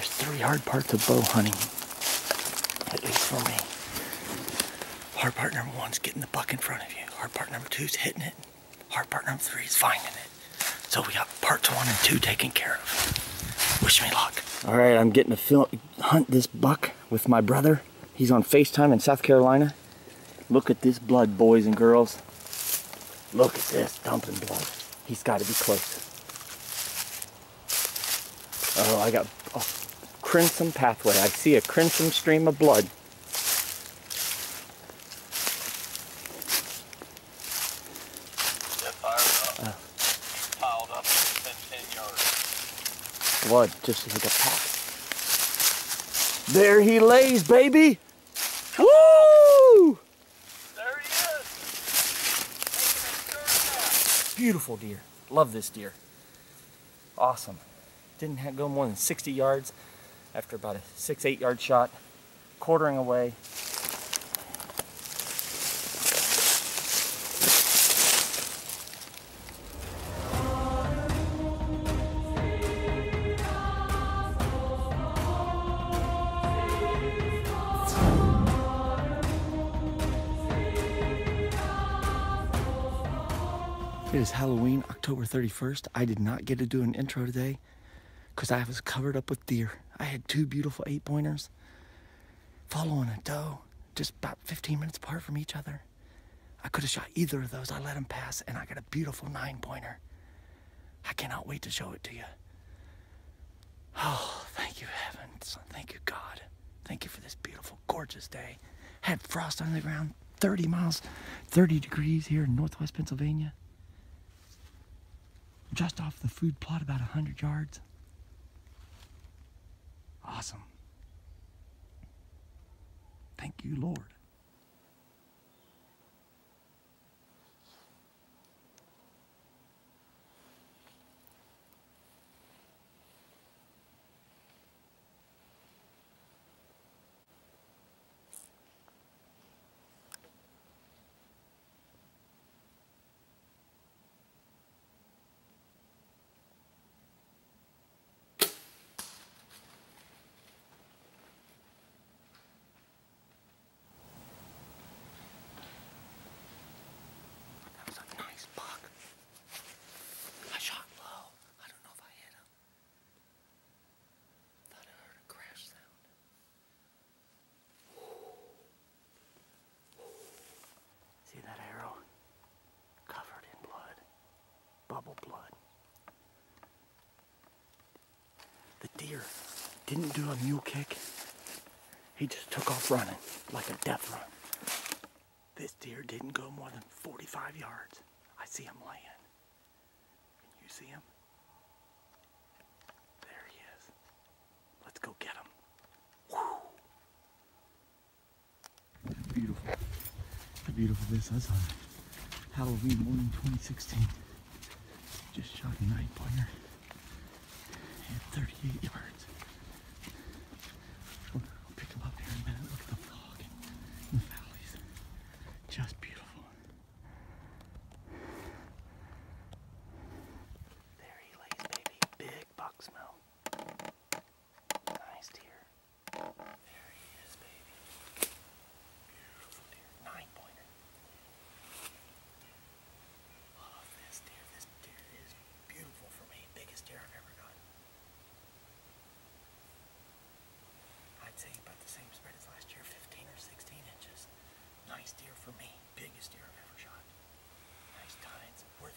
There's three hard parts of bow hunting. At least for me. Hard part number one is getting the buck in front of you. Hard part number two is hitting it. Hard part number three is finding it. So we got parts one and two taken care of. Wish me luck. All right, I'm getting to film, hunt this buck with my brother. He's on FaceTime in South Carolina. Look at this blood, boys and girls. Look at this dumping blood. He's got to be close. Oh, I got a crimson pathway. I see a crimson stream of blood. Uh. piled up within 10 yards. Blood, just like a pack. There he lays, baby. Woo! There he is. Taking a third Beautiful deer. Love this deer. Awesome. Didn't go more than 60 yards after about a six, eight yard shot. Quartering away. It is Halloween, October 31st. I did not get to do an intro today because I was covered up with deer. I had two beautiful eight pointers following a doe, just about 15 minutes apart from each other. I could have shot either of those. I let them pass, and I got a beautiful nine pointer. I cannot wait to show it to you. Oh, thank you, heavens. Thank you, God. Thank you for this beautiful, gorgeous day. Had frost on the ground, 30 miles, 30 degrees here in northwest Pennsylvania just off the food plot about 100 yards. Awesome. Thank you, Lord. deer didn't do a mule kick. He just took off running like a death run. This deer didn't go more than 45 yards. I see him laying. Can you see him? There he is. Let's go get him. Woo! Beautiful. How beautiful this is on Halloween morning 2016. Just shot a night fire. 38 yards. Nice deer for me. Biggest deer I've ever shot. Nice tines. Worth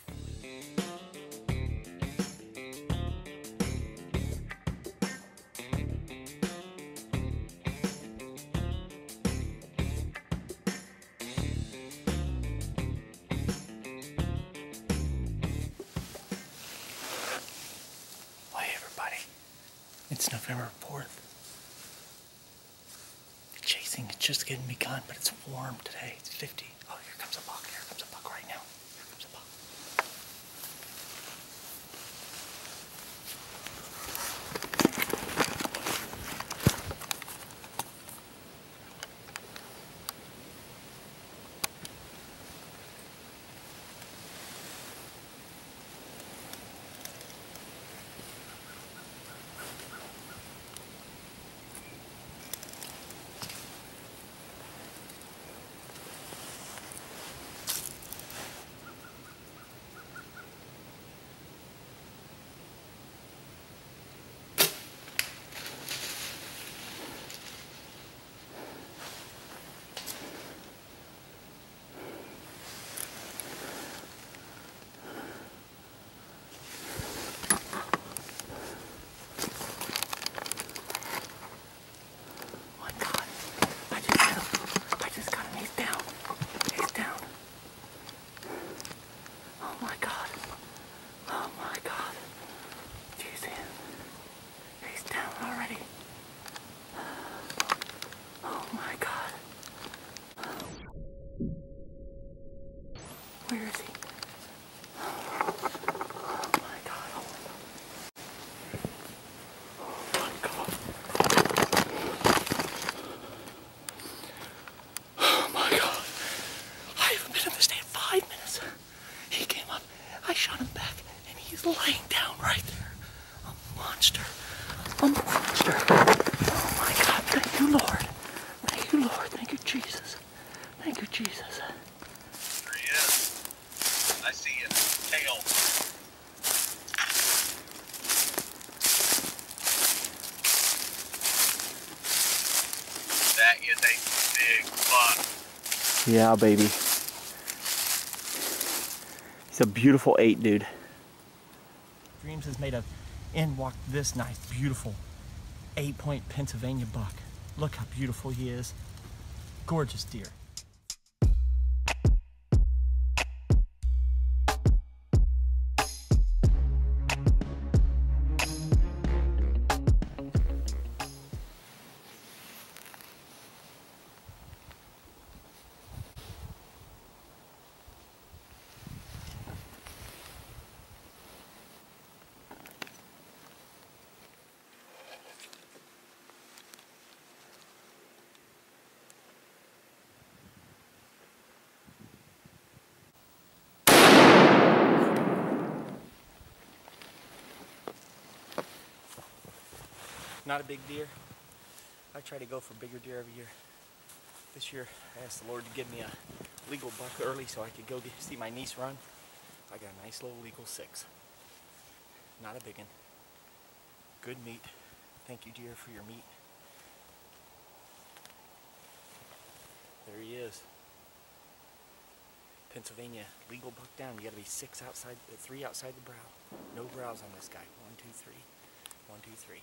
everybody. It's November 4th. Chasing is just getting begun, but it's warm today. It's 50. Oh, here comes a buck. Here comes a buck right now. Where is he? Oh, oh my god, oh my god. Oh my god. I haven't been in this state five minutes. He came up, I shot him back, and he's lying down right there. A monster. A monster. Oh my god, thank you, Lord. Thank you, Lord. Thank you, Jesus. Thank you, Jesus. There he is. I see his tail. That is a big buck. Yeah, baby. He's a beautiful eight, dude. Dreams has made a in walk this nice, beautiful eight point Pennsylvania buck. Look how beautiful he is. Gorgeous deer. Not a big deer. I try to go for bigger deer every year. This year, I asked the Lord to give me a legal buck early so I could go get, see my niece run. I got a nice little legal six. Not a big one. Good meat. Thank you, dear, for your meat. There he is. Pennsylvania, legal buck down. You gotta be six outside, three outside the brow. No brows on this guy. One, two, three. One, two, three.